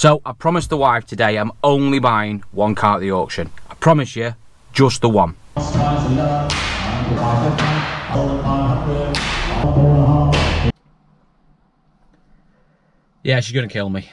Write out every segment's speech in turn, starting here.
So I promised the wife today I'm only buying one car at the auction. I promise you, just the one. Yeah, she's gonna kill me.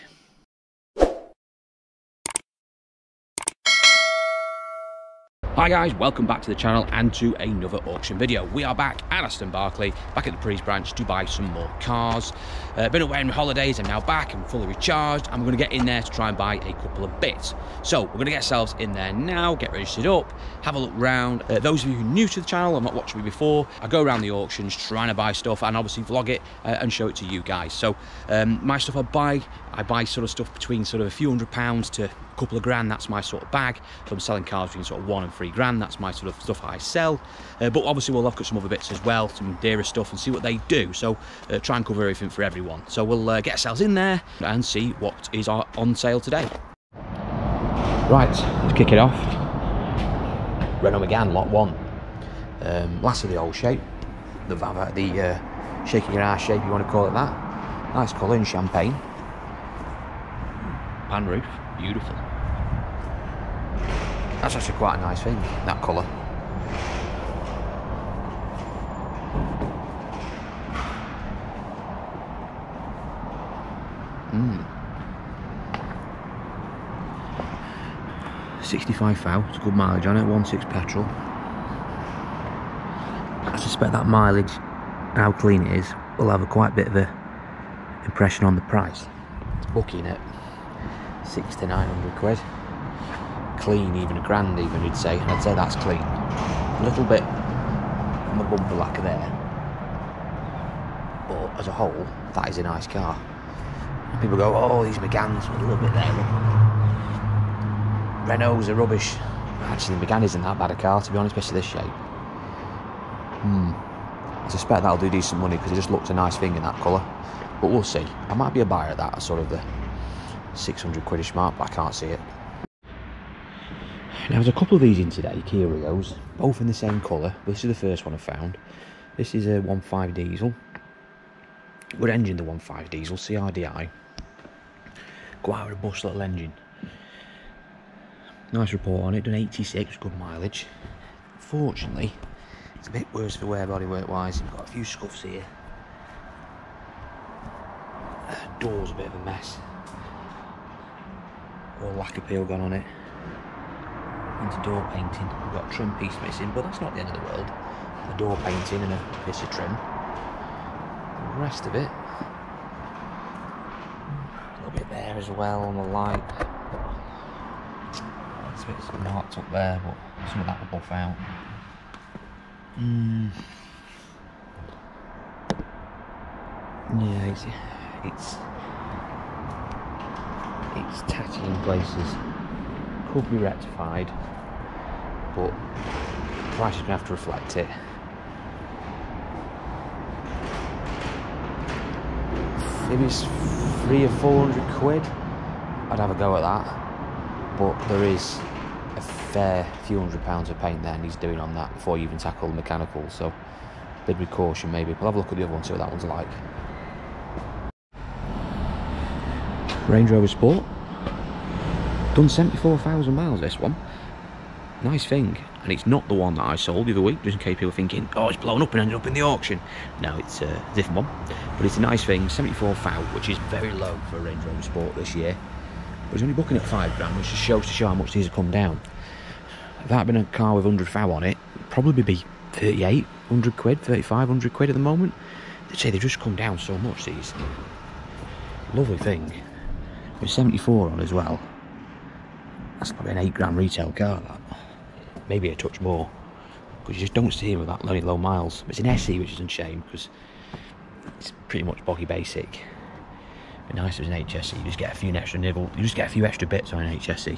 Hi guys, welcome back to the channel and to another auction video. We are back at Aston Barclay, back at the Prees branch to buy some more cars. Uh, been away on holidays, I'm now back, I'm fully recharged, going to get in there to try and buy a couple of bits. So we're going to get ourselves in there now, get registered up, have a look round. Uh, those of you who are new to the channel, I'm not watching me before, I go around the auctions trying to buy stuff and obviously vlog it uh, and show it to you guys. So um, my stuff I buy, I buy sort of stuff between sort of a few hundred pounds to couple of grand that's my sort of bag. So i'm selling cars between sort of one and three grand that's my sort of stuff i sell. Uh, but obviously we'll look at some other bits as well some dearer stuff and see what they do. So uh, try and cover everything for everyone. So we'll uh, get ourselves in there and see what is on sale today. Right let's kick it off. Renault megane lot one. Um, last of the old shape. The Vava, the uh, shaking your ass shape you want to call it that. Nice colour in champagne. Pan roof beautiful that's actually quite a nice thing, that colour. Mm. 65 thou, it's a good mileage on it, 1.6 petrol. I suspect that mileage, how clean it is, will have a quite bit of a impression on the price. It's booking at six to 900 quid clean, even a grand even you'd say, and I'd say that's clean. A little bit on the bumper lacquer there, but as a whole, that is a nice car. People go, oh, these Meganes, a little bit there. Renaults are rubbish. Actually, the Megane isn't that bad a car, to be honest, especially this shape. Hmm. I suspect that'll do decent money because it just looks a nice thing in that colour. But we'll see. I might be a buyer at that, sort of the 600 quidish mark, but I can't see it. Now there's a couple of these in today, Kia both in the same colour. This is the first one I found. This is a 1.5 diesel. Good engine, the 1.5 diesel, CRDI. Quite a robust little engine. Nice report on it, done 86, good mileage. Fortunately, it's a bit worse for wear bodywork wise. We've got a few scuffs here. Uh, door's a bit of a mess. All lack of peel gone on it into door painting. We've got a trim piece missing, but that's not the end of the world. The door painting and a piece of trim. The rest of it, a little bit there as well on the light. It's a bit marked up there, but some of that will buff out. Mm. Yeah, it's, it's it's tatty in places could be rectified, but price is going to have to reflect it. If it's three or four hundred quid, I'd have a go at that. But there is a fair few hundred pounds of paint there and he's doing on that before you even tackle the mechanical. So, bit of caution maybe. We'll have a look at the other one, see what that one's like. Range Rover Sport Done 74,000 miles this one. Nice thing. And it's not the one that I sold the other week, just in case people are thinking, oh, it's blown up and ended up in the auction. No, it's a different one. But it's a nice thing, 74 thou, which is very low for a Range Rover Sport this year. But he's only booking at 5 grand, which just shows to show how much these have come down. If that had been a car with 100 thou on it, probably be 38, 100 quid, 3500 quid at the moment. They'd say they've just come down so much, these. Lovely thing. With 74 on as well. That's probably an eight grand retail car, that. Maybe a touch more. Because you just don't see him with that low, low miles. It's an SE, which is a shame, because it's pretty much boggy basic. Nice as an HSE, you just get a few extra nibble, you just get a few extra bits on an HSE.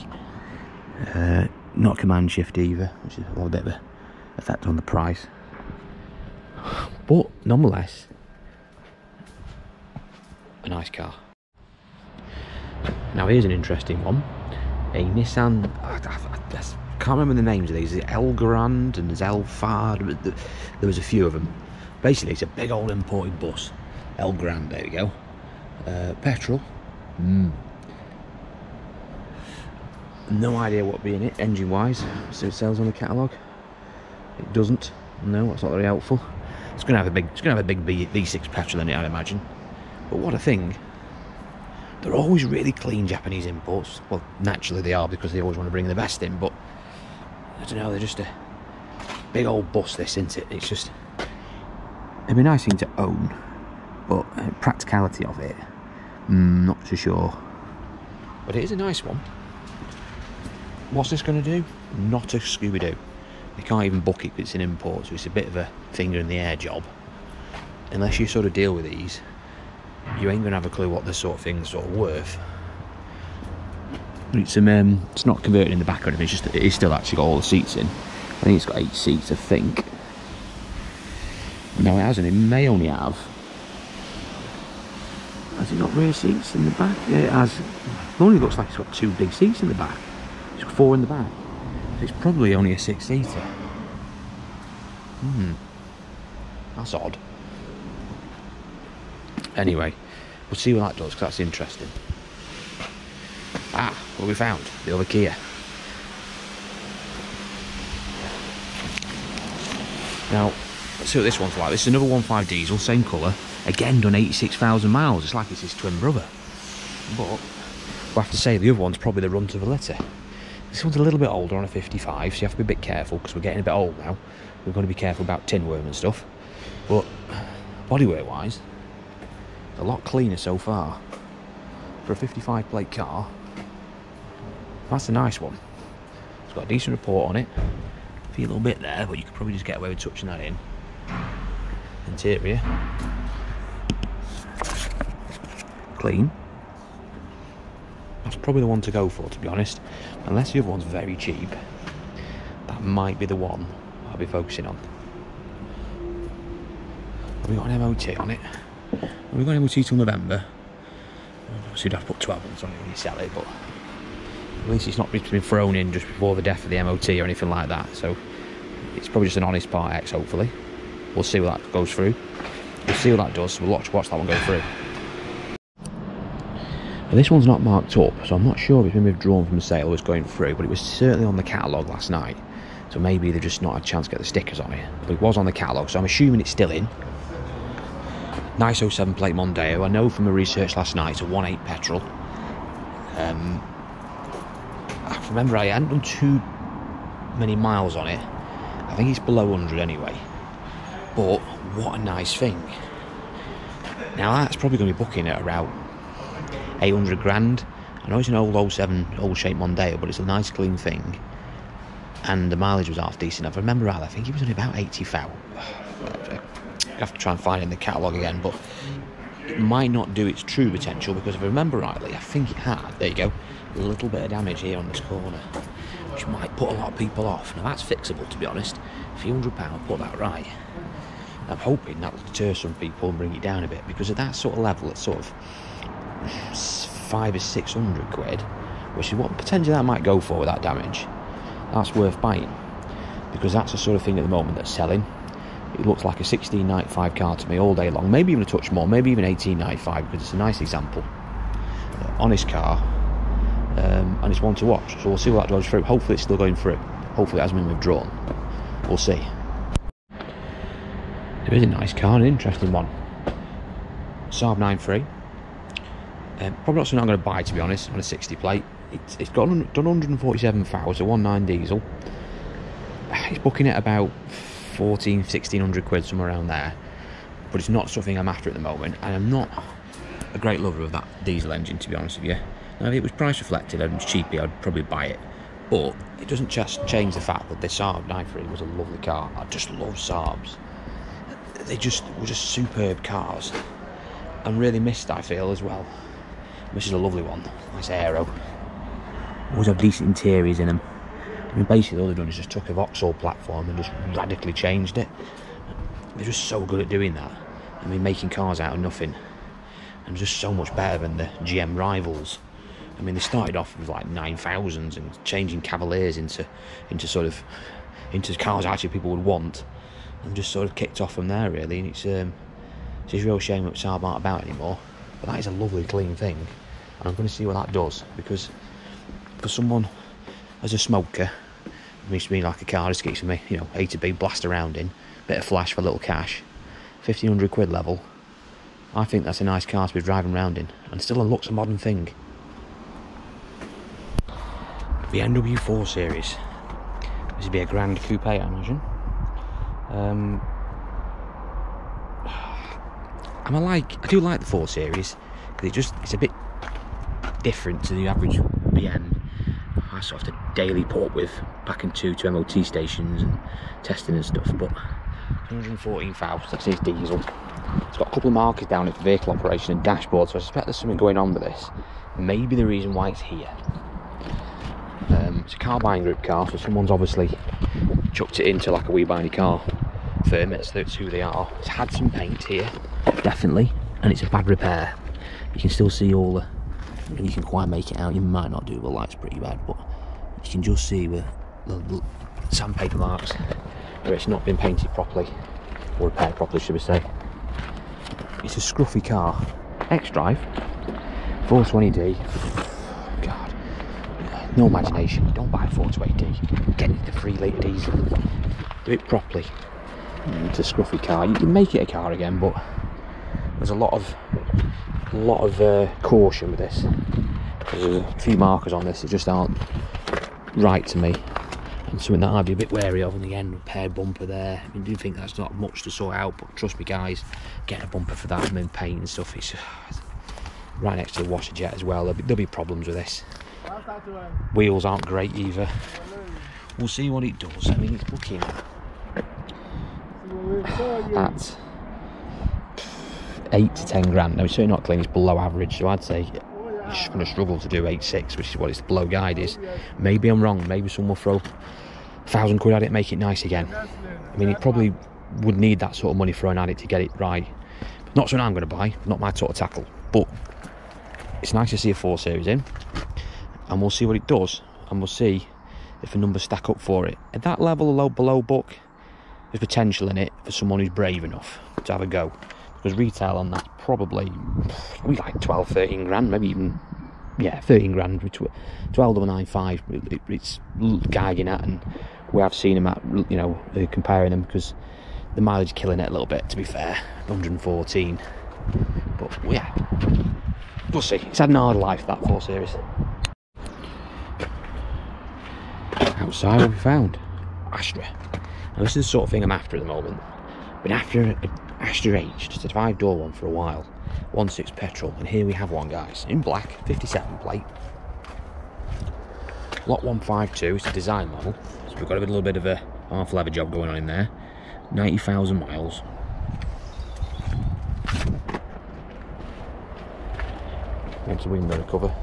Uh, not command shift either, which is a little bit of a effect on the price. But nonetheless, a nice car. Now here's an interesting one a Nissan. I, I, I, can't remember the names of these. Is Elgrand and Zelfard? There was a few of them. Basically, it's a big old imported bus. Elgrand, there we go. Uh, petrol. Mm. No idea what be in it engine wise. So it sells on the catalogue. It doesn't. No, that's not very helpful. It's gonna have a big it's gonna have a big V V6 petrol in it, I'd imagine. But what a thing. They're always really clean Japanese imports. Well, naturally they are because they always want to bring the best in, but I don't know, they're just a big old bus this, isn't it? It's just it'd be a nice thing to own, but uh, practicality of it, mm, not too sure. But it is a nice one. What's this going to do? Not a Scooby-Doo. They can't even book it it's an import, so it's a bit of a finger in the air job. Unless you sort of deal with these, you ain't to have a clue what this sort of thing's sort of worth. It's, um, it's not converted in the back or anything, it's just it is still actually got all the seats in. I think it's got eight seats, I think. No, it hasn't. It may only have. Has it got rear seats in the back? Yeah, it has. It only looks like it's got two big seats in the back. It's got four in the back. It's probably only a six-seater. Hmm. That's odd. Anyway, we'll see what that does because that's interesting. Ah, what we found? The other Kia. Now, let's see what this one's like. This is another 1.5 diesel, same colour. Again, done 86,000 miles. It's like it's his twin brother. But, we'll have to say the other one's probably the run to the litter. This one's a little bit older on a 55, so you have to be a bit careful because we're getting a bit old now. We've got to be careful about tin worm and stuff. But, bodywork wise, a lot cleaner so far. For a 55 plate car, that's a nice one. It's got a decent report on it. A few little bit there, but you could probably just get away with touching that in. Interior. Clean. That's probably the one to go for, to be honest. Unless the other one's very cheap, that might be the one I'll be focusing on. Have we got an MOT on it? Have we got MOT till November? Obviously, you'd have to put 12 months on it when you sell it, but at least it's not been thrown in just before the death of the MOT or anything like that. So it's probably just an honest part X, hopefully. We'll see what that goes through. We'll see what that does. We'll watch, watch that one go through. Now, this one's not marked up, so I'm not sure if it's been withdrawn from sale or it's going through, but it was certainly on the catalogue last night. So maybe they've just not had a chance to get the stickers on it. But it was on the catalogue, so I'm assuming it's still in. Nice 07 plate Mondeo. I know from my research last night it's a 1.8 petrol. Um, I remember I hadn't done too many miles on it. I think it's below 100 anyway. But what a nice thing. Now that's probably going to be booking at around 800 grand. I know it's an old 07 old shape Mondeo, but it's a nice clean thing. And the mileage was half decent. I remember I think it was only about 80,000. Have to try and find in the catalogue again, but it might not do its true potential because if I remember rightly, I think it had. There you go, a little bit of damage here on this corner, which might put a lot of people off. Now that's fixable, to be honest. A few hundred pound, put that right. I'm hoping that will deter some people and bring it down a bit because at that sort of level, it's sort of five or six hundred quid, which is what potentially that might go for with that damage. That's worth buying because that's the sort of thing at the moment that's selling. It looks like a 1695 car to me all day long, maybe even a touch more, maybe even 1895 because it's a nice example. Uh, honest car, um, and it's one to watch. So we'll see what that goes through. Hopefully, it's still going through. Hopefully, it hasn't been withdrawn. We'll see. It is a nice car, an interesting one. Saab 93. Um, probably not something I'm going to buy, to be honest, on a 60 plate. It's, it's got done 147,000, 1.9 diesel. It's booking at about 14, 1600 quid, somewhere around there. But it's not something I'm after at the moment, and I'm not a great lover of that diesel engine, to be honest with you. Now, if it was price reflective and it was cheapy, I'd probably buy it. But it doesn't just change the fact that the Saab 93 was a lovely car. I just love Saabs. They just were just superb cars. And really missed, I feel, as well. This is a lovely one. Nice aero. Always have decent interiors in them. I mean, basically, all they've done is just took a Vauxhall platform and just radically changed it. They're just so good at doing that. I mean, making cars out of nothing. And just so much better than the GM rivals. I mean, they started off with like 9,000s and changing Cavaliers into, into sort of, into cars actually people would want. And just sort of kicked off from there, really. And it's, um, it's a real shame that Saab aren't about anymore. But that is a lovely, clean thing. And I'm going to see what that does. Because for someone as a smoker, it used to be like a car escape for me, you know, A to B, blast around in, bit of flash for a little cash, 1500 quid level. I think that's a nice car to be driving around in, and still looks a modern thing. BMW 4 Series. This would be a Grand Coupe, I imagine. Um, I'm a like, I do like the 4 Series because it just it's a bit different to the average BM I sort of have to daily up with back into to MOT stations and testing and stuff. But 114,000, that's his diesel. It's got a couple of markers down it for vehicle operation and dashboard, so I suspect there's something going on with this. Maybe the reason why it's here. Um, it's a car buying group car, so someone's obviously chucked it into like a We Buy Any Car firm. It's, that's who they are. It's had some paint here, definitely, and it's a bad repair. You can still see all the, you can quite make it out. You might not do, the light's pretty bad, but you can just see the, the, sandpaper marks where it's not been painted properly, or repaired properly, should we say. It's a scruffy car. X-Drive, 420D. God, no imagination. Don't buy a 420D. Get the 3 litre diesel. Do it properly. It's a scruffy car. You can make it a car again, but there's a lot of a lot of uh, caution with this. There's a few markers on this that just aren't right to me. And something that I'd be a bit wary of in the end repair bumper there. I, mean, do think that's not much to sort out but trust me guys getting a bumper for that and then paint and stuff it's right next to the washer jet as well. There'll be, there'll be problems with this. Wheels aren't great either. We'll see what it does. I mean it's booking. At 8 to 10 grand. Now it's certainly not clean. It's below average so I'd say it's going to struggle to do 8.6 which is what its below guide is maybe I'm wrong. Maybe someone will throw a thousand quid at it make it nice again. I mean it probably would need that sort of money thrown at it to get it right. Not something I'm going to buy not my sort of tackle but it's nice to see a 4 series in and we'll see what it does and we'll see if the numbers stack up for it. At that level low below book there's potential in it for someone who's brave enough to have a go because retail on that's probably we like 12 13 grand maybe even yeah 13 grand 12.95 it, it's gagging at and we have seen them at you know uh, comparing them because the mileage killing it a little bit to be fair 114 but yeah we'll see. It's had an hard life that 4 series. Outside what we found? Astra. Now this is the sort of thing I'm after at the moment. Been after Astra H, a five door one for a while. 1.6 petrol, and here we have one, guys, in black, 57 plate. Lot 152, it's a design model, so we've got a little bit of a half leather job going on in there. 90,000 miles. Wants a window cover.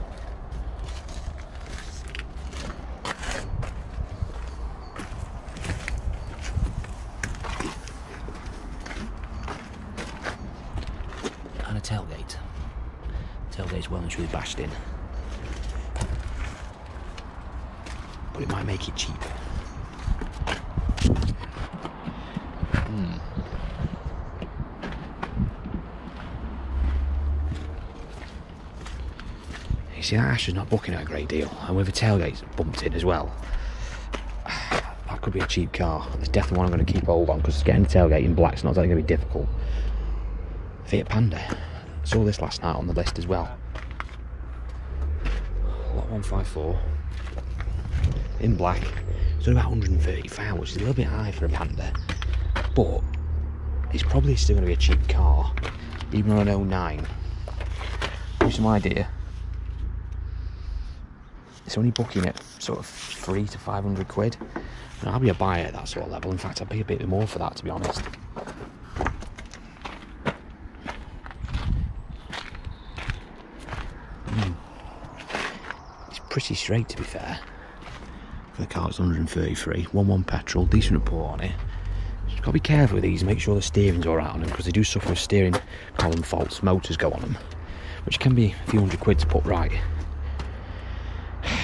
Well and truly bashed in. But it might make it cheap. Hmm. You see, that Ash is not booking out a great deal, and with the tailgates bumped in as well, that could be a cheap car. It's definitely one I'm going to keep hold on because getting the tailgate in black's not going to be difficult. Fiat Panda. Saw this last night on the list as well. 154 in black. It's only about 135, which is a little bit high for a Panda, but it's probably still going to be a cheap car, even on an 09. Give you some idea. It's only booking at sort of three to 500 quid. And I'll be a buyer at that sort of level. In fact, I'd pay a bit more for that, to be honest. Pretty straight to be fair. For the car it's 133, 1-1 petrol, decent report on it. Just got to be careful with these, make sure the steering's alright on them because they do suffer steering column faults, motors go on them, which can be a few hundred quid to put right.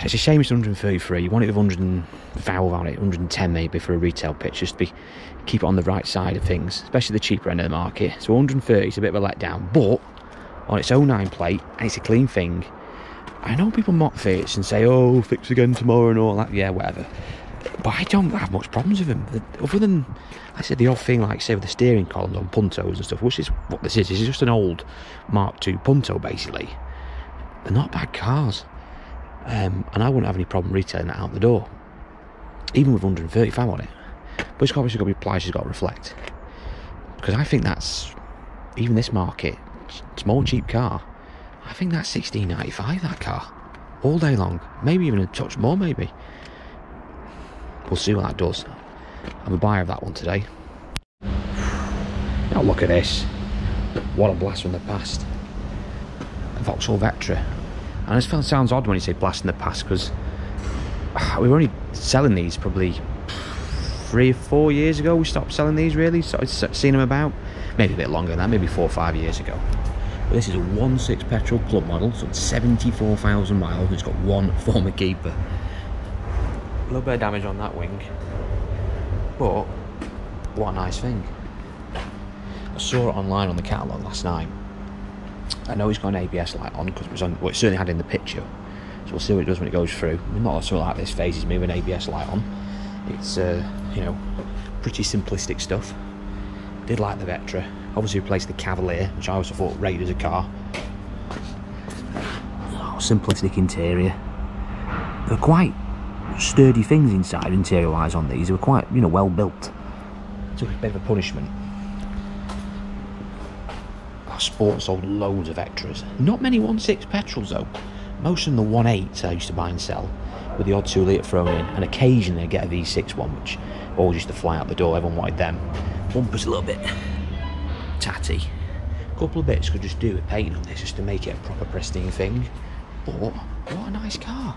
It's a shame it's 133. You want it with 105 on it, 110 maybe for a retail pitch, just to be keep it on the right side of things, especially the cheaper end of the market. So 130 is a bit of a letdown, but on its 09 plate, and it's a clean thing, I know people mock Fiats and say, "Oh, fix again tomorrow" and all that. Yeah, whatever. But I don't have much problems with them. Other than, I said the odd thing, like say with the steering columns on Puntos and stuff, which is what this is. This is just an old Mark II Punto, basically. They're not bad cars, um, and I wouldn't have any problem retailing that out the door, even with 135 on it. But it's obviously got to be price, it's got to reflect. Because I think that's even this market, small cheap car. I think that's 1695 that car, all day long. Maybe even a touch more, maybe. We'll see what that does. I'm a buyer of that one today. Now look at this. What a blast from the past. A Vauxhall Vectra. And it sounds odd when you say blast in the past because we were only selling these probably three or four years ago. We stopped selling these really. Started seeing them about. Maybe a bit longer than that, maybe four or five years ago. But this is a 1.6 petrol club model, so it's 74,000 miles. and It's got one former keeper a little bit of damage on that wing, but what a nice thing. I saw it online on the catalogue last night. I know it's got an ABS light on because it was on, well, it certainly had in the picture. So we'll see what it does when it goes through. Not something like this phases me with an ABS light on. It's, uh, you know, pretty simplistic stuff. Did like the Vectra. Obviously replaced the Cavalier, which I also thought rated as a car. Oh, simplistic interior. They're quite sturdy things inside interior wise on these. They were quite, you know, well built. Took a bit of a punishment. Our sport sold loads of extras. Not many 1.6 petrols though. Most of them the 1.8 I used to buy and sell with the odd 2 litre thrown in. And occasionally I get a V6 one, which always used to fly out the door. Everyone wanted them. Bumper's a little bit tatty. A couple of bits could just do with painting on this just to make it a proper pristine thing. But what a nice car.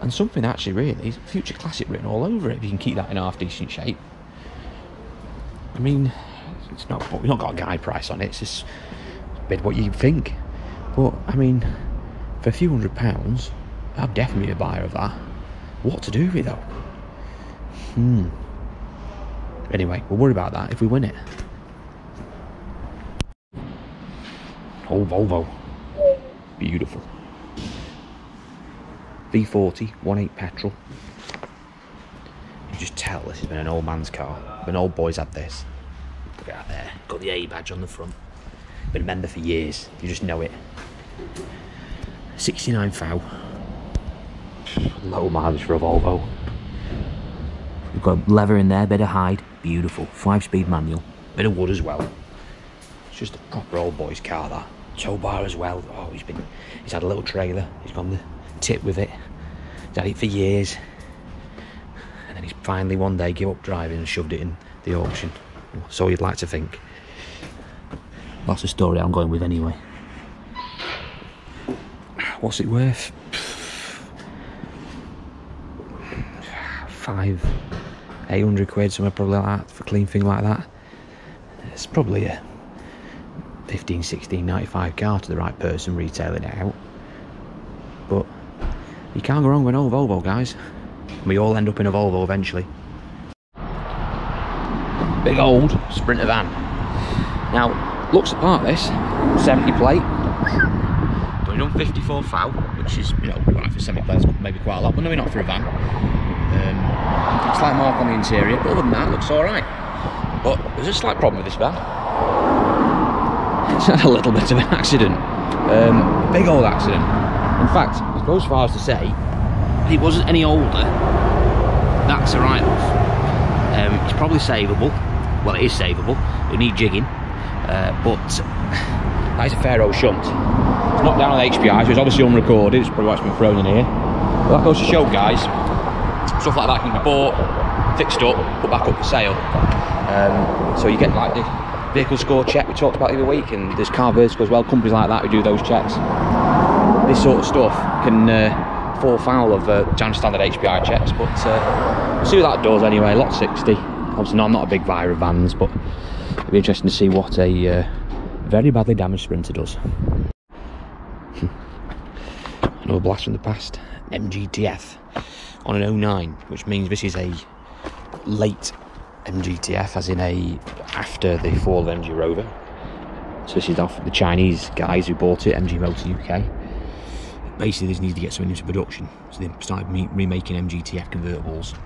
And something actually really future classic written all over it if you can keep that in half decent shape. I mean it's not we've not got a guide price on it it's just a bit what you think. But I mean for a few hundred pounds I'd definitely a buyer of that. What to do with it though? Hmm. Anyway we'll worry about that if we win it oh Volvo beautiful V40, 1.8 petrol. You just tell this has been an old man's car. When old boys had this. Look at that there. Got the A badge on the front. Been a member for years. You just know it. 69 thou. Low mileage for a Volvo. We've got leather in there, bit of hide. Beautiful. Five speed manual. Bit of wood as well. It's just a proper old boy's car that. Tow bar as well. Oh, he's been. He's had a little trailer. He's gone the tip with it. He's had it for years. And then he's finally one day gave up driving and shoved it in the auction. So you'd like to think. That's the story I'm going with anyway. What's it worth? Five, eight hundred quid, somewhere probably like that, for a clean thing like that. It's probably a 15, 16, 95 car to the right person retailing it out. But you can't go wrong with an old Volvo, guys. We all end up in a Volvo eventually. Big old Sprinter van. Now, looks apart this, 70 plate. Going on 54 thou, which is, you know, right for semi plates, maybe quite a lot, but maybe not for a van. Um, slight mark on the interior, but other than that, looks alright. But there's a slight problem with this van. Had a little bit of an accident. Um, big old accident. In fact, it goes far as to say, he wasn't any older, that's a write-off. Um, it's probably savable. Well, it is savable. We need jigging. Uh, but that is a fair old shunt. It's not down on the HPI, so it's obviously unrecorded. It's probably why it's been thrown in here. That goes to show, guys, stuff like that can be bought, fixed up, put back up for sale. Um, so you get like the vehicle score check we talked about the other week, and there's carVertical as well. Companies like that who do those checks this sort of stuff can uh, fall foul of uh, standard HPI checks. But uh, we'll see what that does anyway. Lot 60. Obviously, no, I'm not a big buyer of vans, but it'll be interesting to see what a uh, very badly damaged Sprinter does. Another blast from the past. MGTF on an 09, which means this is a late MGTF, as in a after the fall of MG Rover. So this is off the Chinese guys who bought it, MG Motor UK. basically this needs to get something into production. So they started remaking MGTF convertibles.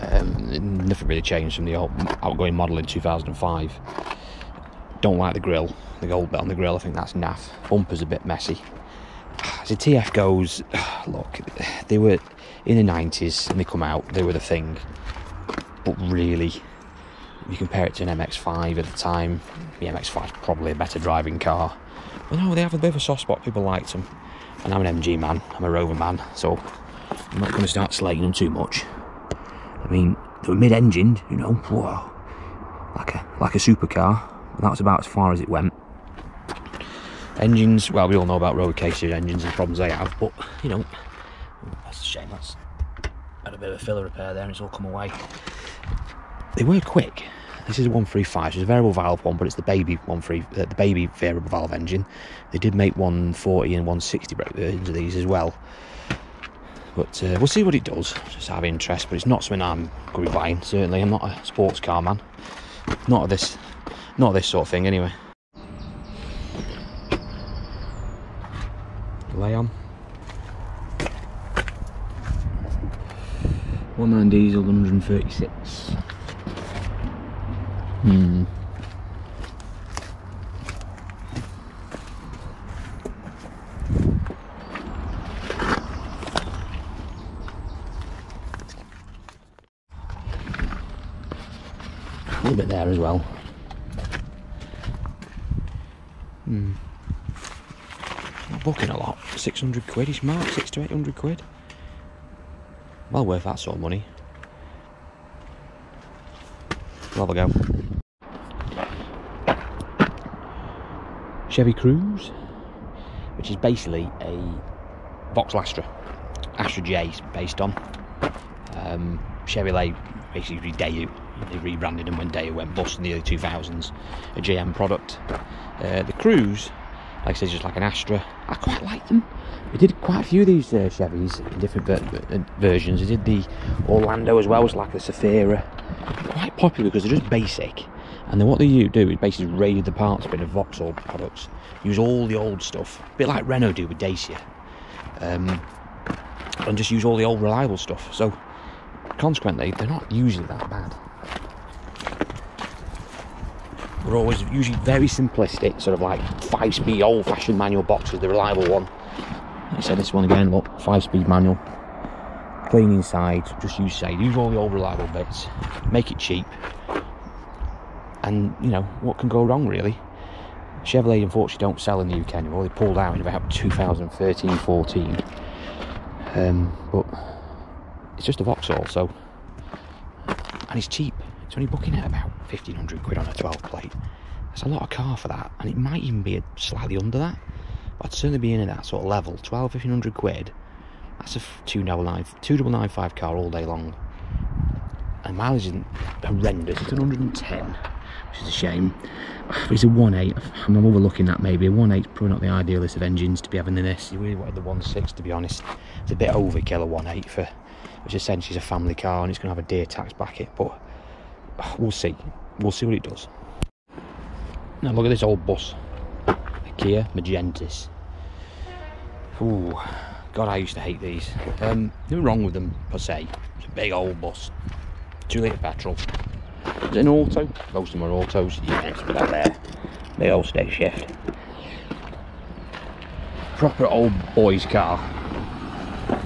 Um, nothing really changed from the old, outgoing model in 2005. Don't like the grill, the gold bit on the grill. I think that's naff. Bumper's a bit messy. As the TF goes, look, they were in the 90s and they come out. They were the thing, but really, you compare it to an MX-5 at the time, the MX-5 is probably a better driving car. But no, they have a bit of a soft spot. People liked them. And I'm an MG man. I'm a Rover man. So I'm not going to start slating them too much. I mean, they were mid-engined, you know, whoa, like a like a supercar. But that was about as far as it went. Engines, well, we all know about road cases engines and problems they have, but you know, that's a shame. That's had a bit of a filler repair there, and it's all come away. They were quick. This is a 135, it's a variable valve one, but it's the baby 13, uh, the baby variable valve engine. They did make 140 and 160 brake versions of these as well. But uh, we'll see what it does. Just have interest, but it's not something I'm going to be buying. Certainly, I'm not a sports car man. Not this, not this sort of thing anyway. Leon. 19 diesel, 136. Hmm. A little bit there as well. Hmm. booking a lot. 600 quid each mark, 6 to 800 quid. Well worth that sort of money. We'll have a go. Chevy Cruze, which is basically a Vauxhall Astra. Astra J based on. Um, Chevrolet basically Daewoo. They rebranded them when Daewoo went bust in the early 2000s. A GM product. Uh, the Cruze, like I said, just like an Astra. I quite like them. We did quite a few of these uh, Chevys in different ver uh, versions. We did the Orlando as well, was like the Zafira. Quite popular because they're just basic and then what they do is basically raid the parts bin of Vauxhall products, use all the old stuff, a bit like Renault do with Dacia, um, and just use all the old reliable stuff. So consequently, they're not usually that bad. They're always usually very simplistic, sort of like five-speed old-fashioned manual boxes, the reliable one. Like I said, this one again, look, five-speed manual. Clean inside, just use say, use all the old reliable bits, make it cheap, and you know what can go wrong really? Chevrolet unfortunately don't sell in the UK anymore. They pulled out in about 2013 14 um, but it's just a Vauxhall so and it's cheap. It's only booking at about 1500 quid on a 12 plate that's a lot of car for that and it might even be slightly under that but I'd certainly be in at that sort of level 12 1500 quid that's a 2995 car all day long and mileage isn't horrendous it's 110 which is a shame. It's a 1.8, I'm overlooking that maybe. A 1.8 is probably not the idealist of engines to be having in this. You really wanted the 1.6 to be honest. It's a bit overkill a 1.8 for, which essentially is a family car and it's going to have a deer tax bracket, but we'll see. We'll see what it does. Now look at this old bus. A Kia Magentis. Ooh, God, I used to hate these. Um, nothing wrong with them per se. It's a big old bus. Two litre petrol. Is it an auto? Most of them are autos. Can put that there. The old stick shift. Proper old boy's car.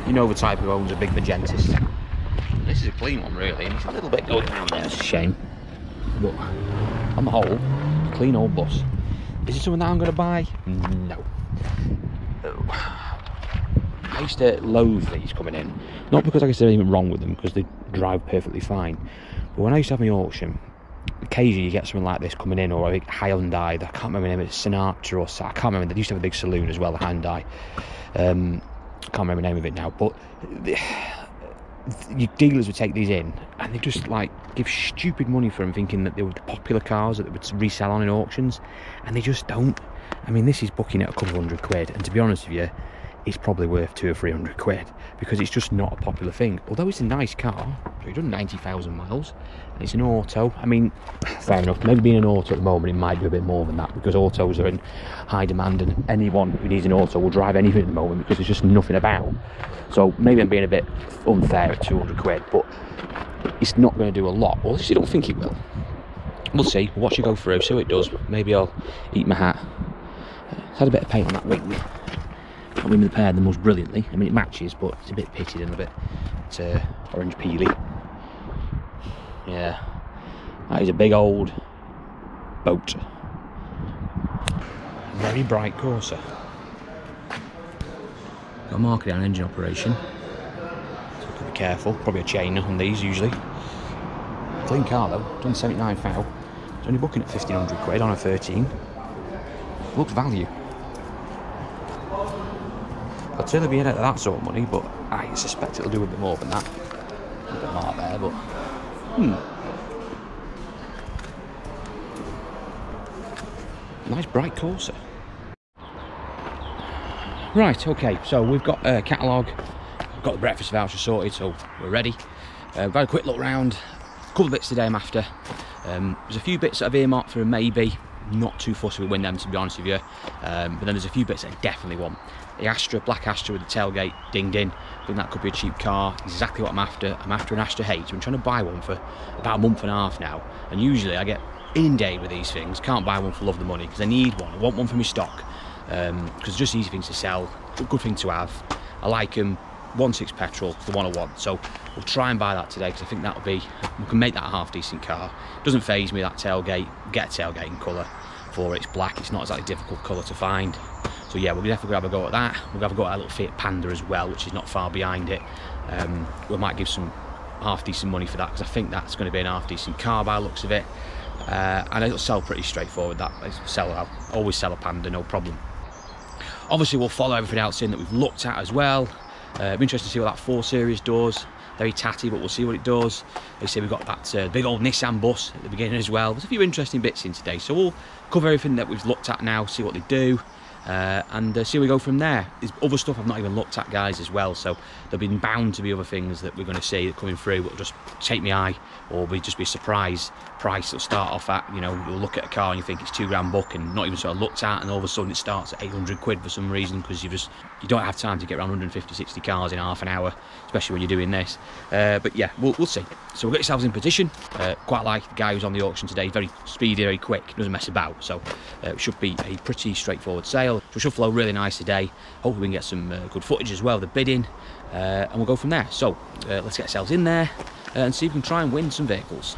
You know the type who owns a big Magentis. This is a clean one really, and it's a little bit going down there, it's a shame. But on the whole, clean old bus. Is it something that I'm going to buy? No. I used to loathe these coming in. Not because I guess there's anything wrong with them, because they drive perfectly fine. But when I used to have my auction, occasionally you get something like this coming in, or a big Hyundai, I can't remember the name, it's Sonata or I can't remember, they used to have a big saloon as well, the Hyundai. Um, I can't remember the name of it now, but dealers would take these in and they just like give stupid money for them thinking that they were the popular cars that they would resell on in auctions and they just don't. I mean, this is booking at a couple hundred quid, and to be honest with you, it's probably worth two or three hundred quid because it's just not a popular thing. Although it's a nice car, it's done 90,000 miles and it's an auto. I mean, fair enough, maybe being an auto at the moment, it might be a bit more than that because autos are in high demand and anyone who needs an auto will drive anything at the moment because there's just nothing about. So maybe I'm being a bit unfair at 200 quid, but it's not going to do a lot. Least I don't think it will. We'll see. We'll watch it go through, see what it does. Maybe I'll eat my hat. It's had a bit of paint on that wing. Not been repaired the most brilliantly. I mean, it matches, but it's a bit pitted and a bit uh, orange peely. Yeah, that is a big old boat. Very bright Corsa. Got a market on engine operation. So got to be careful. Probably a chain on these usually. Clean car though, done 79 foul. It's only booking at 1500 quid on a 13. Looks value. I'd certainly be in at that sort of money, but I suspect it'll do a bit more than that. A bit mark there, but hmm. Nice bright Corsa. Right, okay, so we've got a catalogue, got the breakfast voucher sorted, so we're ready. Uh, we've had a quick look round, a couple of bits today I'm after. Um, there's a few bits that I've earmarked for a maybe, not too fussy with them to be honest with you. Um, but then there's a few bits I definitely want. The Astra, black Astra with the tailgate dinged in. I think that could be a cheap car. Exactly what I'm after. I'm after an Astra H. I've been trying to buy one for about a month and a half now. And usually I get inundated with these things. Can't buy one for love of the money because I need one. I want one for my stock. Because um, just easy things to sell. Good thing to have. I like them. 1.6 petrol, the one I want. So we'll try and buy that today because I think that'll be, we can make that a half decent car. Doesn't phase me that tailgate, get a tailgate in colour for it. It's black, it's not exactly difficult colour to find. So yeah, gonna definitely have a go at that. We'll have a go at a little Fiat Panda as well, which is not far behind it. Um, we might give some half decent money for that because I think that's going to be an half decent car by looks of it. Uh, and it'll sell pretty straightforward. That sell, I'll always sell a Panda, no problem. Obviously, we'll follow everything else in that we've looked at as well. Uh, it'll be interesting to see what that 4 Series does. Very tatty, but we'll see what it does. They say we've got that uh, big old Nissan bus at the beginning as well. There's a few interesting bits in today, so we'll cover everything that we've looked at now, see what they do, uh, and uh, see we go from there. There's other stuff I've not even looked at, guys, as well. So there'll be bound to be other things that we're going to see coming through. That'll just take me eye, or be just be a surprise price. It'll start off at you know you'll look at a car and you think it's two grand buck and not even sort of looked at, and all of a sudden it starts at 800 quid for some reason because you just you don't have time to get around 150, 60 cars in half an hour, especially when you're doing this. Uh, but yeah, we'll, we'll see. So we'll get yourselves in position. Uh, quite like the guy who's on the auction today, very speedy, very quick, doesn't mess about. So uh, it should be a pretty straightforward sale. So it should flow really nice today. Hopefully we can get some uh, good footage as well, the bidding, uh, and we'll go from there. So uh, let's get ourselves in there and see if we can try and win some vehicles.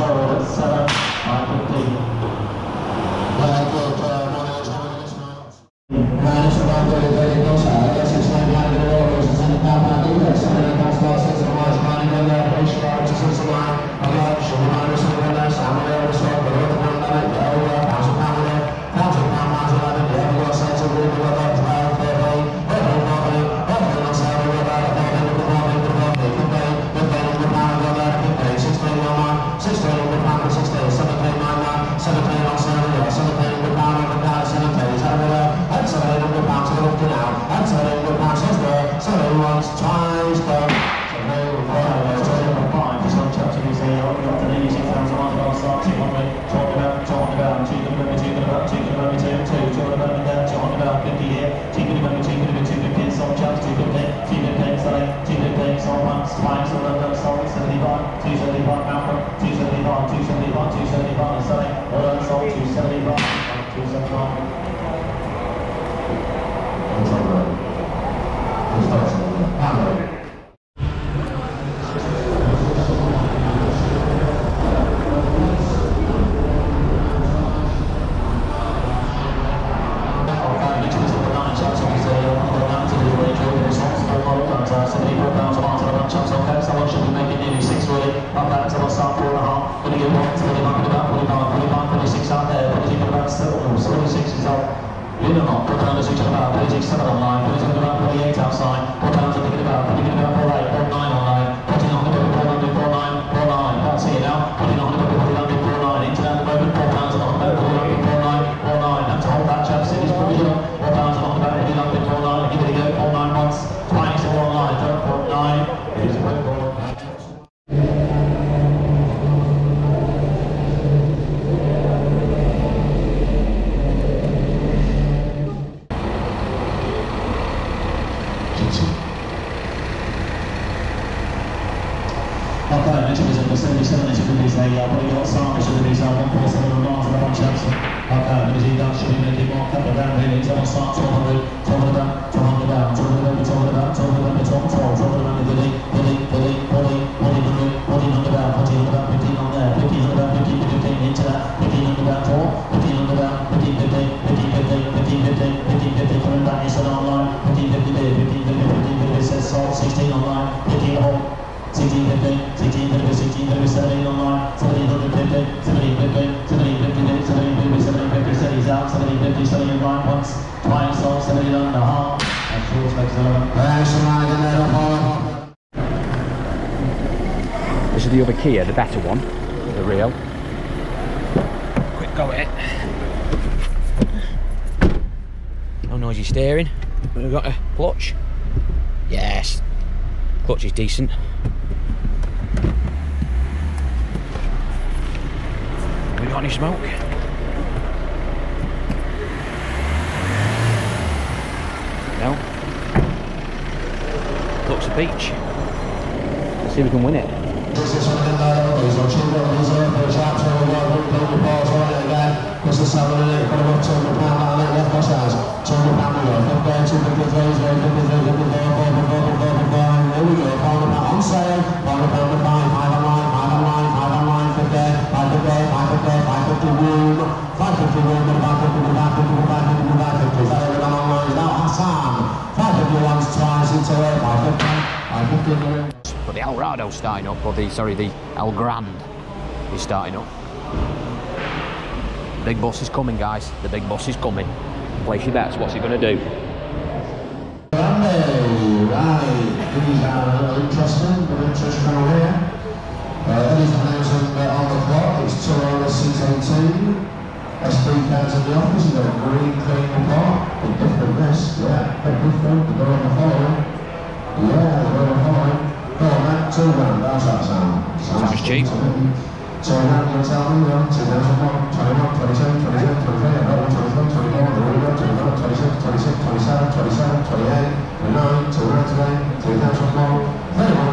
sorrow 好慢走 decent. We got any smoke? No. Looks a peach. Let's see if we can win it. The on sale. But the Alrado starting up, or the, sorry, the Elgrand is starting up. Big bus is coming, guys. The big bus is coming. Place your bets. What's he going to do? Right, these are interesting, but interest from here. Uh, Eddie's announcing uh, on the clock, it's two hours 618. SD cards in the office, you've got a green clean report, bit different this, yeah, bit different, the door on the following. Yeah, the door on the following. Go on man, two grand, how's that sound? Sounds cheap. So now you'll tell me, you know, 2001, 21, 22, 23, 23, 24, 24, 25, 26, 26, 27, 27, 28, 我们走上去走一下双方慢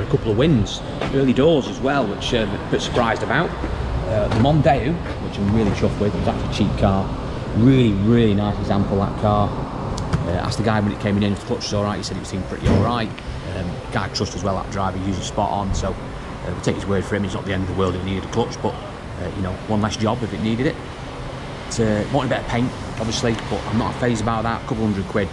had a couple of wins, early doors as well, which um, I'm a bit surprised about. Uh, the Mondeo, which I'm really chuffed with, it was actually a cheap car. Really, really nice example that car. Uh, asked the guy when it came in if the clutch was alright, he said it seemed pretty alright. Um, guy I trust as well, that driver, usually spot on, so uh, we'll take his word for him. It's not the end of the world if he needed a clutch, but uh, you know, one less job if it needed it. It, uh, wanted a bit of paint, obviously, but I'm not phased about that. A couple hundred quid,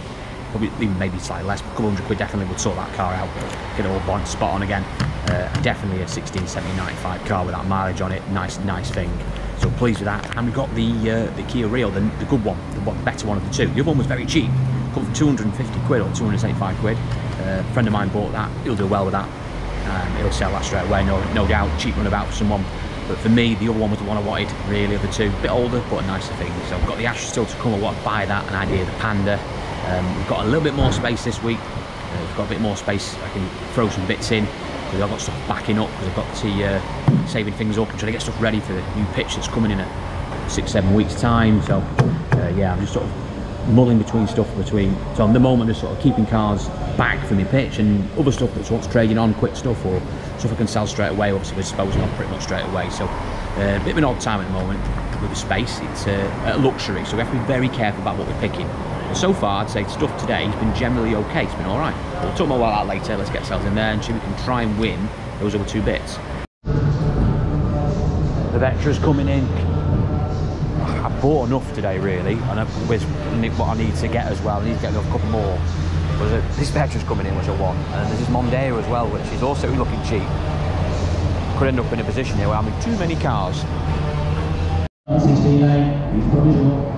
probably even maybe slightly less, but a couple hundred quid definitely would sort that car out, get it all bon- spot on again. Uh, definitely a 16, 17, 95 car with that mileage on it, nice, nice thing. So pleased with that. And we got the uh, the Kia Rio, the, the good one, the one, better one of the two. The other one was very cheap, come for 250 quid or 275 quid. Uh, a friend of mine bought that. He'll do well with that. Um, he'll sell that straight away, no, no doubt. Cheap runabout for someone. But for me, the other one was the one I wanted, really, of the two. Bit older, but a nicer thing. So I've got the Astra still to come. I want to buy that, an idea of the Panda. Um, we've got a little bit more space this week. Uh, we've got a bit more space. I can throw some bits in because I've got stuff backing up because I've got to uh, saving things up and trying to get stuff ready for the new pitch that's coming in at six, seven weeks time. So uh, yeah, I'm just sort of mulling between stuff between. So at the moment, I'm just sort of keeping cars back for my pitch and other stuff that's what's trading on, quick stuff or stuff I can sell straight away. Obviously, we're disposing of pretty much straight away. So uh, a bit of an odd time at the moment with the space. It's uh, a luxury, so we have to be very careful about what we're picking so far, I'd say stuff today has been generally okay. It's been all right. We'll talk more about that later. Let's get ourselves in there and see if we can try and win those other two bits. The Vectra's coming in. I've bought enough today, really, and I, with what I need to get as well. I need to get a couple more. But this is coming in, which I want, and this is Mondeo as well, which is also looking cheap. Could end up in a position here where I'm in too many cars. 169,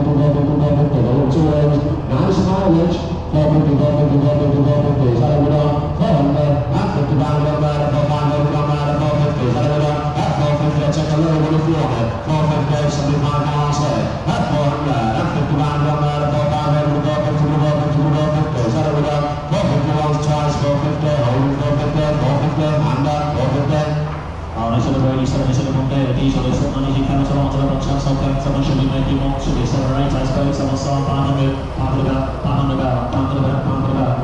Thank you. Someone should be making more, should be accelerate, I suppose, someone start 500, 500 about, 500 about, 500 about, 500 about, 500 about, 6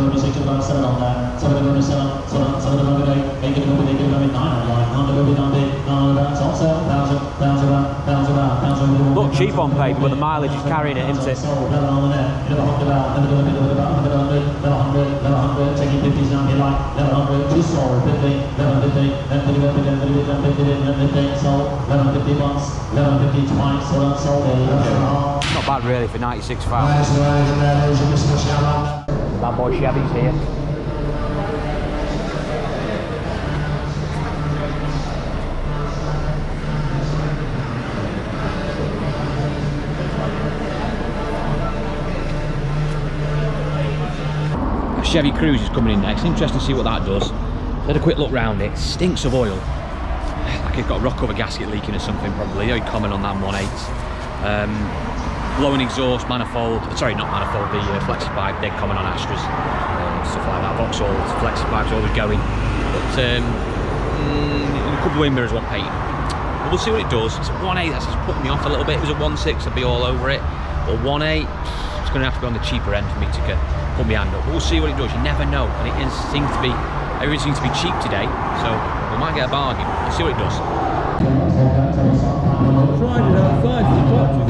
on line, 6 to the 6 to the 7 on there, 7 to the 7, 7, 7 to the 8, 8 to the 8, 8 to the 9 on line, 9 to the 9, 9 about, top 7, 1000, 1000 about, 1000 about, 1000 Look cheap on paper, but the mileage is carrying it, isn't it? So, level on there, level 100 about, level 100, level 100, level 100, level 100, taking 50s down here like, level 100, too slow, 50, level 50, level 50, level 50, level 50, level 50, so, level 50 once, level 50 twice, so that's all there, that's Not bad really for 96 Right, That boy Chevy's here. Chevy Cruze is coming in next. Interesting to see what that does. Had a quick look round it. Stinks of oil. Like it's got a rocker cover gasket leaking or something probably. Very common on that 1.8. Um, blowing exhaust, manifold, sorry not manifold, the uh, flexi pipe, dead common on Astras, um, stuff like that, Vauxhall, flexi pipes always going. But um, mm, a couple of wing mirrors want painting. But we'll see what it does. It's a 1.8, that's just putting me off a little bit. It was a 1.6, I'd be all over it. But 1.8, it's going to have to be on the cheaper end for me to get, put my hand up. But we'll see what it does. You never know. And it is, seems to be, everything seems to be cheap today. So we might get a bargain. We'll see what it does. tried it outside, the clutch was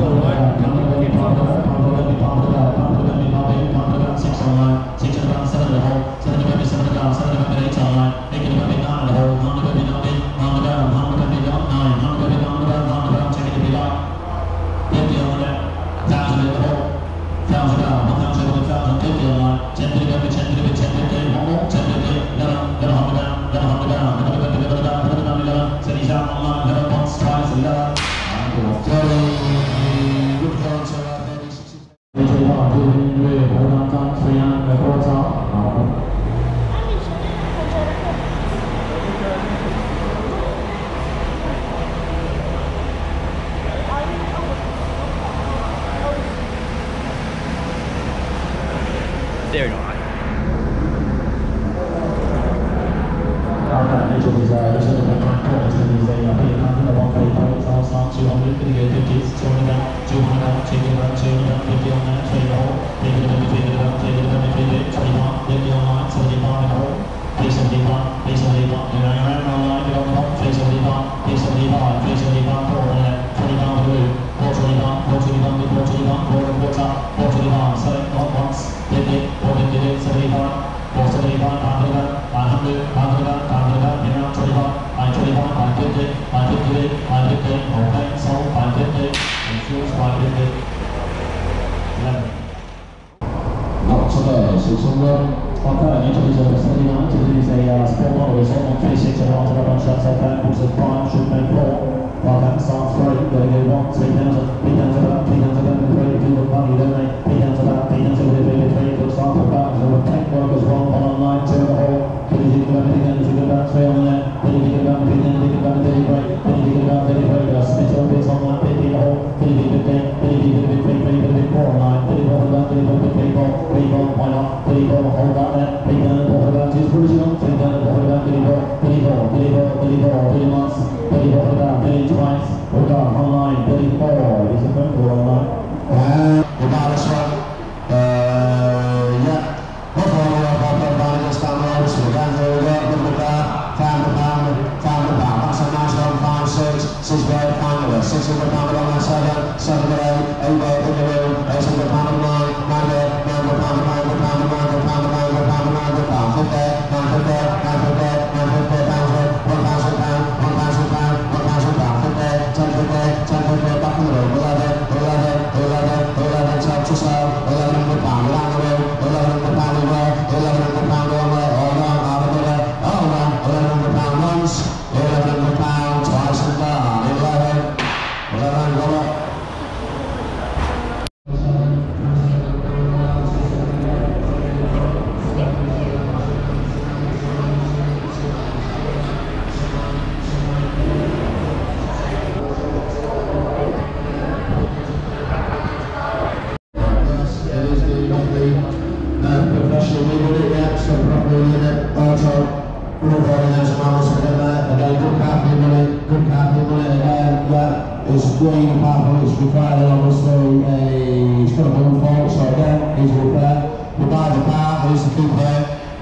the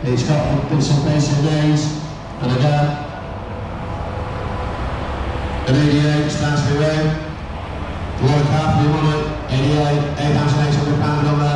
it's got bits and pieces days, and again, an 88 stands for you. World Cup, you want it? 88, 8,800 pounds on that,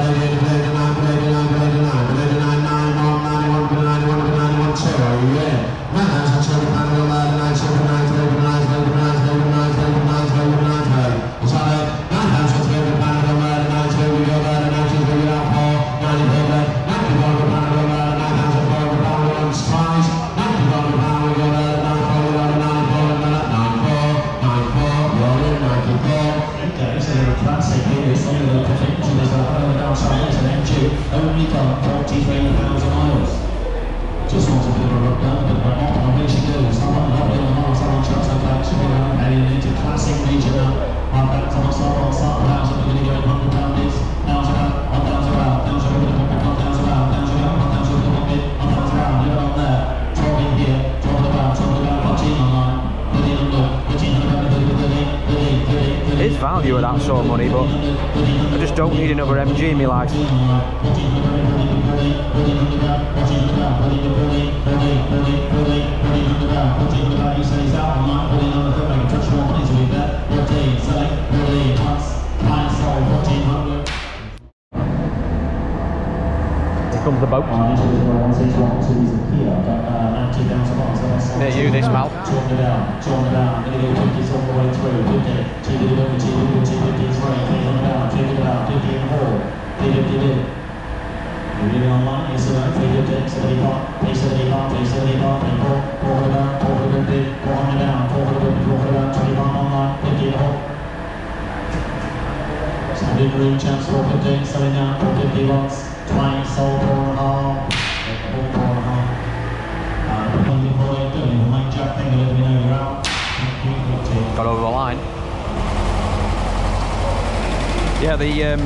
value of that sort of money, but I just don't need another MG in my life. Here comes the boat. Near you, this, Mal. 200 down, 200 down, gonna go 50 all the way through, 50, 50 to 50, 50 to 50, 300 down, 50 down, 50 and 4, 50 to 50. Really online, yes, sir, 350, 75, 375, 375, 34, 400 down, 450, 400 down, 450, 400 down, 25 online, 50 and 4. Standing room chance, 450, selling down, 450 once, 20, sold, 4 and a half, 4, 4 and a half. Uh, when you're following, doing the main jack thing, let me know you're out. Thank you, good team. Got over the line. Yeah, the um,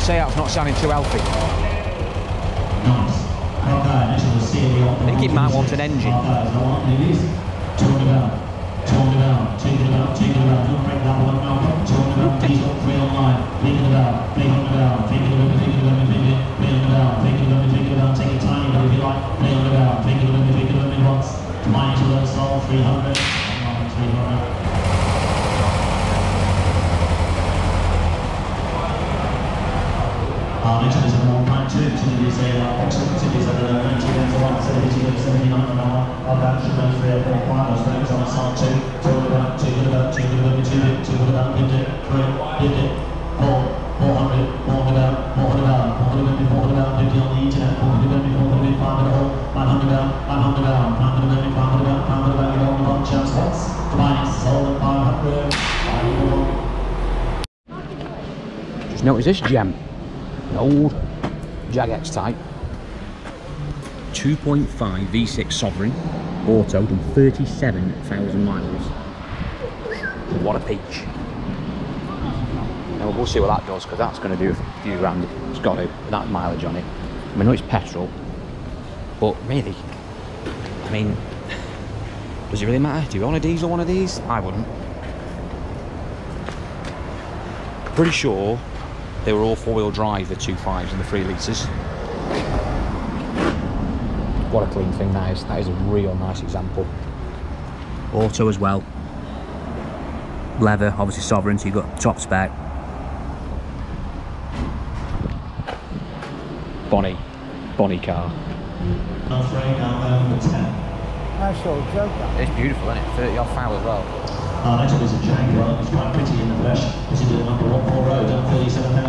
Seat's not sounding too healthy. Nice. Okay, this is a serie of I think it might want an engine. It is. 200 out. 200 out. 200 out. 200 out. Don't break that one now. 200 out. Please don't three online. 300 out. 300 out. 300 out. 300 out. 300 out. 300 out. 300 out. Take it tiny, but if you like. 300 out. 300 out. 300 out. once. Mine to the soul. 300. 300. Um, each of these are 1.2, each of these are Oxford, each of these are 90 to 1, 70 to 79 an hour. Of that, should go 3 or 4, 5, those things on side 2, 2 of that, 2 of that, 2 of that, 2 of 2 of that, 50, 3, 50, 4, 400, 400 out, 400 out, 400, 400 out, 50 on the internet, 400, 400, 500 out, 500 out, 500 out, 500, 500 out, 500 out, you don't want chance once, twice, sold at 500, 500. Just notice this gem. An Jag X type. 2.5 V6 Sovereign. Auto done 37,000 miles. What a peach. Now we'll see what that does because that's going to do a few grand. It's got that mileage on it. I mean, I know it's petrol, but really, I mean, does it really matter? Do you want a diesel one of these? I wouldn't. Pretty sure they were all four-wheel drive, the two fives and the three litres. What a clean thing that is. That is a real nice example. Auto as well. Leather, obviously sovereign, so you've got top spec. Bonnie. Bonnie car. Number three, number 10. Nice little joker. It's beautiful, isn't it? 30 off foul as well. Uh, next one is a Jaguar. It's quite pretty in the flesh. This is the number one Paul Road, 37,000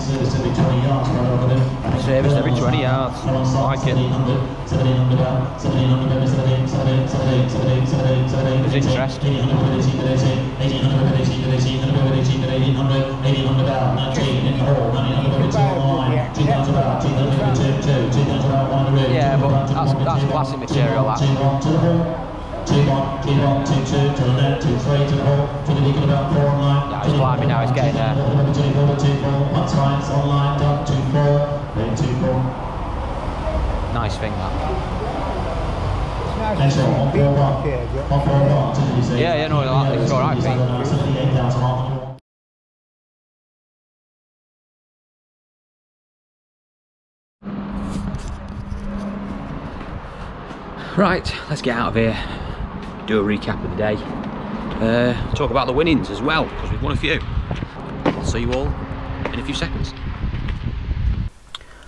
miles service every 20 yards. There. I think Service every 20 yards. Like it. 1700, 1700 out, 1700, 17, 17, 17, 17, 17, 17, There's interest. 1800, 1800, 1800, 1800, 1800 out, 19 in the hall, 1900, 2000 online, 2000 out, 2000, 2, 2000 out, one the rim. Yeah, but that's- that's plastic material, that. Two one to the hall. Two one, two two to the left, two three to the hall, to the beacon about four online. Yeah, he's climbing now, he's getting uh, there. Two four, two four, once lines online, done two four, then two four. Nice thing that. Next one, one four one, one four one, Yeah, yeah, no, that- it's all right, I think. Seventy-eight thousand miles. Right, let's get out of here. Do a recap of the day. Uh, talk about the winnings as well, because we've won a few. I'll see you all in a few seconds.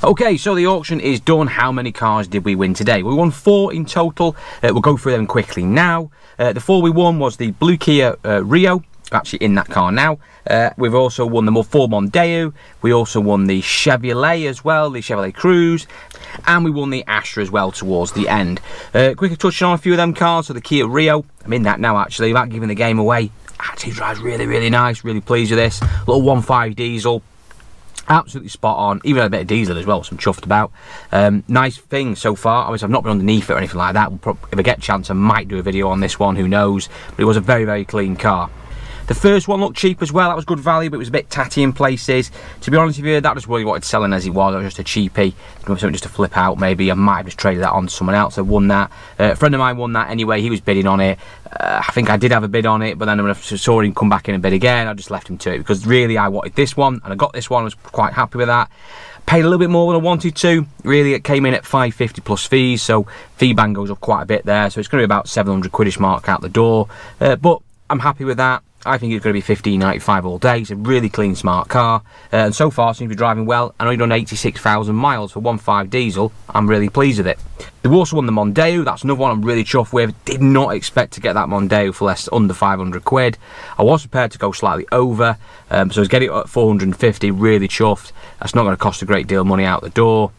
Okay, so the auction is done. How many cars did we win today? We won four in total. Uh, we'll go through them quickly now. Uh, the four we won was the blue Kia uh, Rio, actually in that car now. Uh, we've also won the Ford Mondeo. We also won the Chevrolet as well, the Chevrolet Cruze, and we won the Astra as well towards the end. Uh, quickly touching on a few of them cars. So the Kia Rio, I'm in that now actually, without giving the game away. Actually drives really, really nice. Really pleased with this. Little 1.5 diesel absolutely spot on even a bit of diesel as well i'm chuffed about um, nice thing so far obviously i've not been underneath it or anything like that if i get a chance i might do a video on this one who knows but it was a very very clean car the first one looked cheap as well that was good value but it was a bit tatty in places to be honest with you that was really what it's selling as it was it was just a cheapie something just to flip out maybe i might have just traded that on to someone else i won that uh, a friend of mine won that anyway he was bidding on it uh, I think I did have a bid on it, but then when I saw him come back in a bid again, I just left him to it because really I wanted this one and I got this one. I was quite happy with that. Paid a little bit more than I wanted to. Really, it came in at 550 plus fees, so fee band goes up quite a bit there. So it's going to be about 700 quidish mark out the door. Uh, but I'm happy with that. I think it's going to be 1595 all day. It's a really clean, smart car, uh, and so far seems to be driving well. And only done 86,000 miles for 1.5 diesel. I'm really pleased with it. They've also won the Mondeo. That's another one I'm really chuffed with. Did not expect to get that Mondeo for less under 500 quid. I was prepared to go slightly over, um, so I was getting it at 450. Really chuffed. That's not going to cost a great deal of money out the door.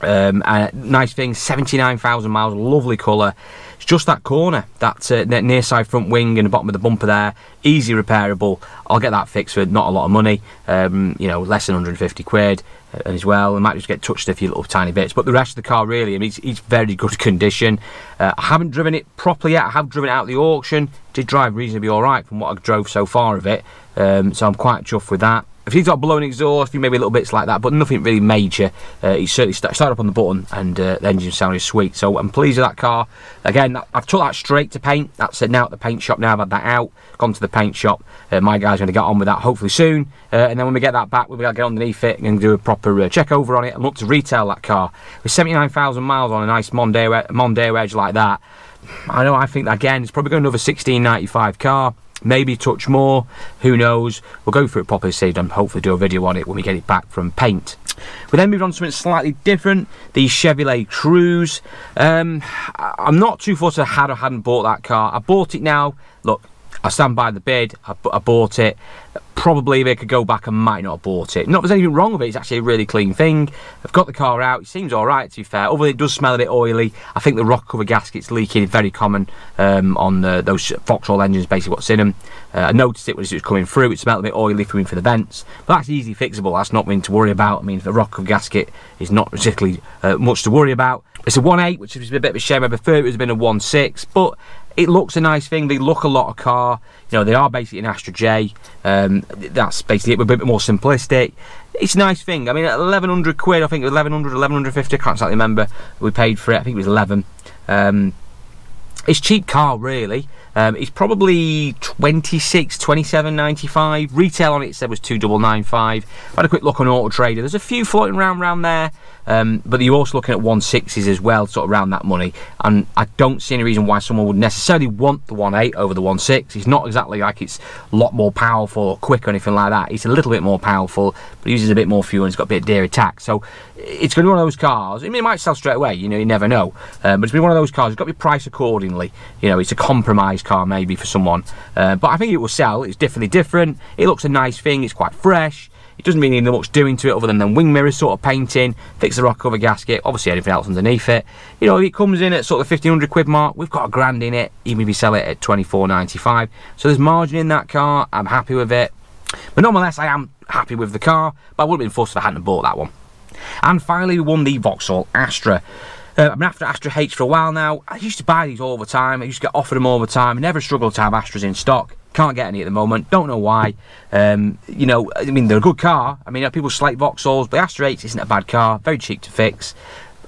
Um, and nice thing, 79,000 miles, lovely colour. It's just that corner, that uh, near side front wing and the bottom of the bumper there, easy repairable. I'll get that fixed for not a lot of money, um, you know, less than 150 quid uh, as well. I might just get touched a few little tiny bits, but the rest of the car really, I mean, it's, it's very good condition. Uh, I haven't driven it properly yet. I have driven it out the auction. Did drive reasonably all right from what I drove so far of it, um, so I'm quite chuffed with that. If he's got blown exhaust, few maybe little bits like that, but nothing really major. Uh, he certainly st started up on the button, and uh, the engine sound is sweet. So I'm pleased with that car. Again, I've took that straight to paint. That's it now at the paint shop. Now I've had that out, gone to the paint shop. Uh, my guy's going to get on with that hopefully soon, uh, and then when we get that back, we'll be able to get underneath it and do a proper uh, check over on it and look to retail that car with 79,000 miles on a nice Mondeo Mondeo Edge like that. I know. I think again, it's probably going another 1695 car maybe touch more. Who knows? We'll go through it properly saved and hopefully do a video on it when we get it back from paint. We then moved on to something slightly different the chevrolet cruze. Um, i'm not too fussed I had or hadn't bought that car. I bought it now. Look I stand by the bid. I, I, bought it. Probably I could go back, I might not have bought it. Not there's anything wrong with it. It's actually a really clean thing. I've got the car out. It seems all right, to be fair. Although it does smell a bit oily. I think the rocker cover gasket's leaking. Very common um, on the, those Vauxhall engines, basically what's in them. Uh, I noticed it when it was coming through. It smelled a bit oily coming for the vents. But that's easy fixable. That's not something to worry about. I mean, the rock cover gasket is not particularly uh, much to worry about. It's a 1.8, which is a bit of a shame. I prefer it would have been a 1.6, but it looks a nice thing. They look a lot of car. You know, they are basically an Astra J. Um, that's basically it. We're a bit more simplistic. It's a nice thing. I mean, 1100 quid, I think it was 1100, 1150, I can't exactly remember. We paid for it. I think it was 11. Um, it's cheap car, really. Um, it's probably 26, 27.95. Retail on it said was 2995. I had a quick look on Auto Trader. There's a few floating around around there. Um, but you're also looking at 160s as well, sort of around that money. And I don't see any reason why someone would necessarily want the 1.8 over the 1.6. It's not exactly like it's a lot more powerful or quick or anything like that. It's a little bit more powerful, but it uses a bit more fuel and it's got a bit of dear attack. So it's going to be one of those cars. I mean, it might sell straight away, you know, you never know. Um, but it's been one of those cars. It's got to be priced accordingly. You know, it's a compromise car maybe for someone. Uh, but I think it will sell. It's definitely different. It looks a nice thing. It's quite fresh. It doesn't really need much doing to it other than the wing mirrors sort of painting, fix the rocker cover gasket, obviously anything else underneath it. You know, if it comes in at sort of 1500 quid mark, we've got a grand in it, even if we sell it at 24.95. So there's margin in that car, I'm happy with it. But nonetheless, I am happy with the car, but I would have been fussed if I hadn't bought that one. And finally, we won the Vauxhall Astra. Uh, I've been after Astra H for a while now. I used to buy these all the time. I used to get offered them all the time. I never struggled to have Astras in stock. Can't get any at the moment. Don't know why. Um, you know, I mean, they're a good car. I mean, people slate Vauxhalls, but the Astra H isn't a bad car. Very cheap to fix.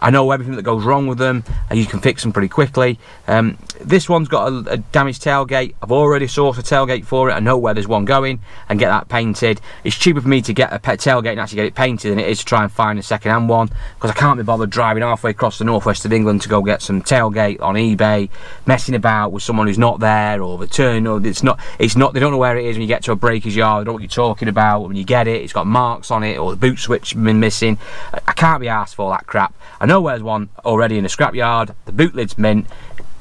I know everything that goes wrong with them, and you can fix them pretty quickly. Um, this one's got a, a, damaged tailgate. I've already sourced a tailgate for it. I know where there's one going and get that painted. It's cheaper for me to get a pet tailgate and actually get it painted than it is to try and find a second-hand one because I can't be bothered driving halfway across the northwest of England to go get some tailgate on eBay, messing about with someone who's not there or return or it's not. It's not. They don't know where it is when you get to a breaker's yard. They don't know what you're talking about when you get it. It's got marks on it or the boot switch been missing. I can't be asked for all that crap. I know where's one already in a scrapyard. The boot lid's mint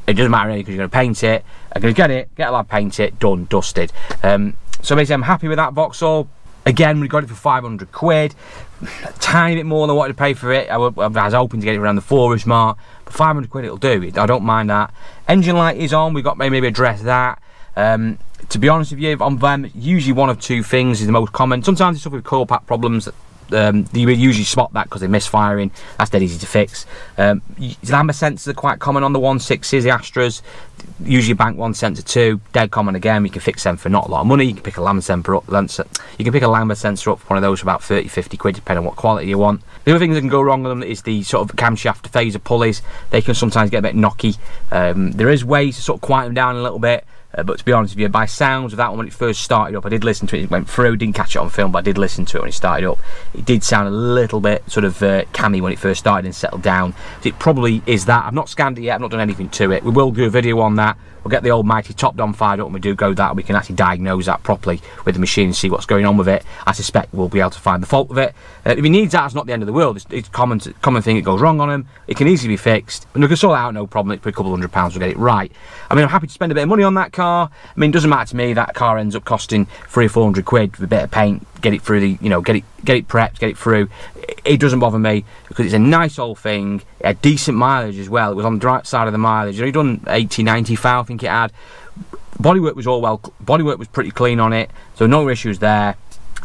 it doesn't matter because you're going to paint it. I'm going to get it, get a lad paint it, done, dusted. Um, so basically, I'm happy with that Vauxhall. Again, we got it for 500 quid, a tiny bit more than what I pay for it. I was, hoping to get it around the fourish mark, but 500 quid it'll do. I don't mind that. Engine light is on. We've got maybe address that. Um, to be honest with you, on them, usually one of two things is the most common. Sometimes it's stuff with coil pack problems um, you usually spot that because they're misfiring. That's dead easy to fix. Um, lambda sensors are quite common on the 1.6s, the Astras. Usually bank one sensor two, dead common again. You can fix them for not a lot of money. You can pick a lambda sensor up. You can pick a lambda sensor up for one of those for about 30, 50 quid, depending on what quality you want. The other thing that can go wrong with them is the sort of camshaft phaser pulleys. They can sometimes get a bit knocky. Um, there is ways to sort of quiet them down a little bit. Uh, but to be honest with you, by sounds of that one when it first started up, I did listen to it. It went through, didn't catch it on film, but I did listen to it when it started up. It did sound a little bit sort of uh, cammy when it first started and settled down. So it probably is that. I've not scanned it yet. I've not done anything to it. We will do a video on that. We'll get the old mighty Topdon fired up and we do go that. We can actually diagnose that properly with the machine and see what's going on with it. I suspect we'll be able to find the fault with it. Uh, if he needs that, it's not the end of the world. It's, it's common, common thing that goes wrong on him. It can easily be fixed. And we can sort out, no problem. It's for a couple hundred pounds, we'll get it right. I mean, I'm happy to spend a bit of money on that car. I mean, it doesn't matter to me. That car ends up costing three or four hundred quid with a bit of paint, get it through the, you know, get it, get it prepped, get it through. It doesn't bother me because it's a nice old thing. a decent mileage as well. It was on the right side of the mileage. You know, done 80, 95, I think it had. Bodywork was all well. Bodywork was pretty clean on it, so no issues there.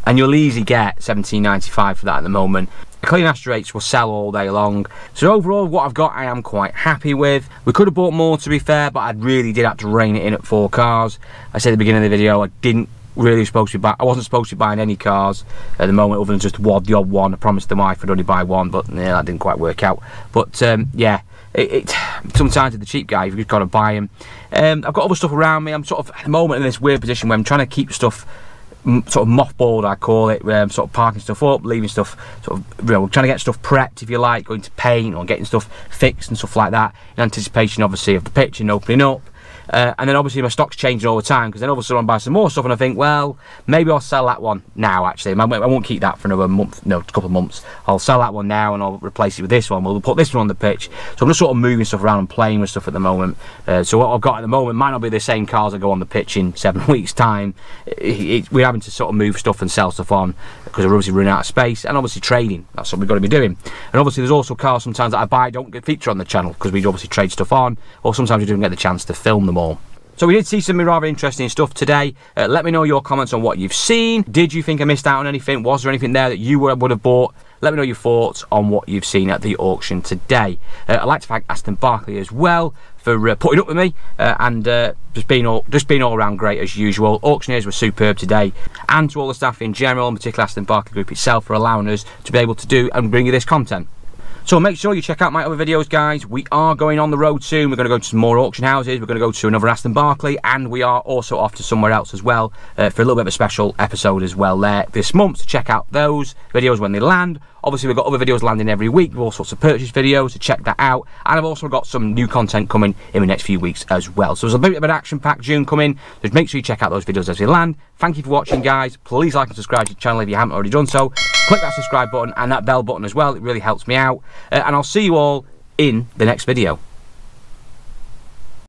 And you'll easily get 17.95 for that at the moment. The clean Astra Hs will sell all day long. So overall, what I've got, I am quite happy with. We could have bought more, to be fair, but I really did have to rein it in at four cars. I said at the beginning of the video, I didn't really supposed to buy. I wasn't supposed to be buying any cars at the moment, other than just one, the odd one. I promised the wife I'd only buy one, but yeah, that didn't quite work out. But um, yeah, it, it, sometimes with the cheap guy, you've just got to buy him. Um, I've got other stuff around me. I'm sort of at the moment in this weird position where I'm trying to keep stuff sort of mothballed, I call it, um, sort of parking stuff up, leaving stuff, sort of, you know, trying to get stuff prepped, if you like, going to paint or getting stuff fixed and stuff like that, in anticipation, obviously, of the pitch and opening up. Uh, and then obviously my stock's changing all the time because then all of a sudden I buy some more stuff and I think, well, maybe I'll sell that one now actually. I won't keep that for another month, no, a couple of months. I'll sell that one now and I'll replace it with this one. We'll put this one on the pitch. So I'm just sort of moving stuff around and playing with stuff at the moment. Uh, so what I've got at the moment might not be the same cars that go on the pitch in seven weeks' time. It, it, we're having to sort of move stuff and sell stuff on because we're obviously running out of space and obviously trading. That's what we've got to be doing. And obviously there's also cars sometimes that I buy don't get featured on the channel because we obviously trade stuff on or sometimes we don't get the chance to film them So we did see some rather interesting stuff today. Uh, let me know your comments on what you've seen. Did you think I missed out on anything? Was there anything there that you would have bought? Let me know your thoughts on what you've seen at the auction today. Uh, I'd like to thank Aston Barclay as well for uh, putting up with me uh, and uh, just being all just being all around great as usual. Auctioneers were superb today, and to all the staff in general, and particularly Aston Barclay Group itself, for allowing us to be able to do and bring you this content. So make sure you check out my other videos, guys. We are going on the road soon. We're going to go to some more auction houses. We're going to go to another Aston Barclay, and we are also off to somewhere else as well uh, for a little bit of a special episode as well there this month. So check out those videos when they land. Obviously, we've got other videos landing every week all sorts of purchase videos, so check that out. And I've also got some new content coming in the next few weeks as well. So there's a bit of an action-packed June coming. So make sure you check out those videos as they land. Thank you for watching, guys. Please like and subscribe to the channel if you haven't already done so. Click that subscribe button and that bell button as well. It really helps me out. Uh, and I'll see you all in the next video.